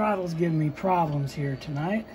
throttle's giving me problems here tonight.